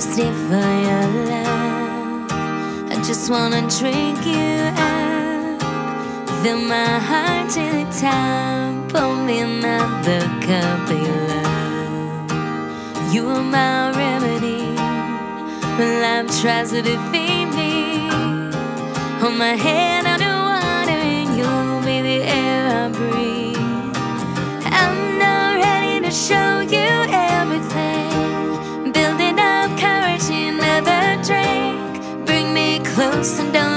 thirsty for your love. I just wanna drink you up. Fill my heart till the time. Pour me another cup of your love. You are my remedy when life tries to defeat me. Hold my hand. and down.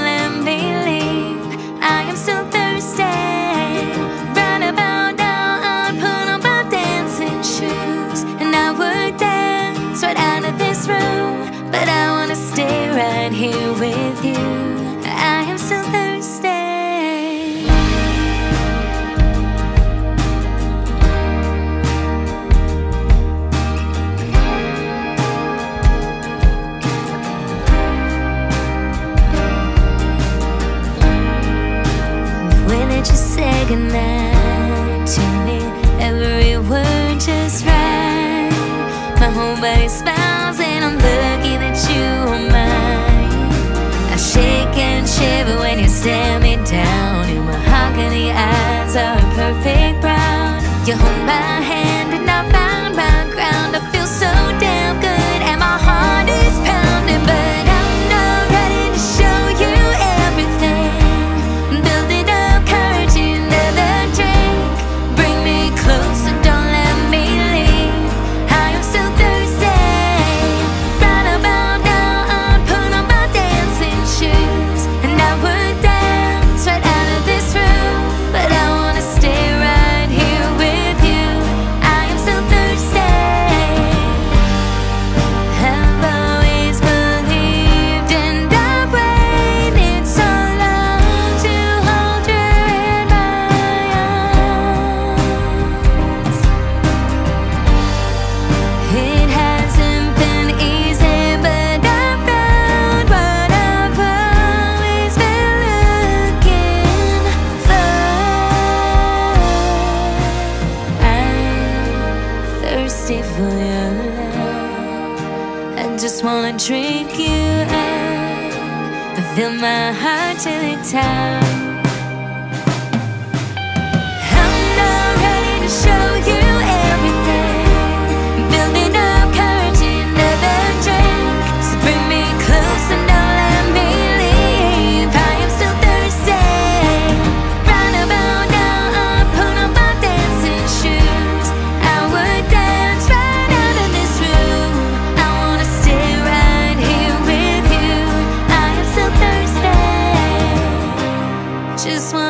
You hold my hand. just wanna drink you up, fill my heart till it tires. just want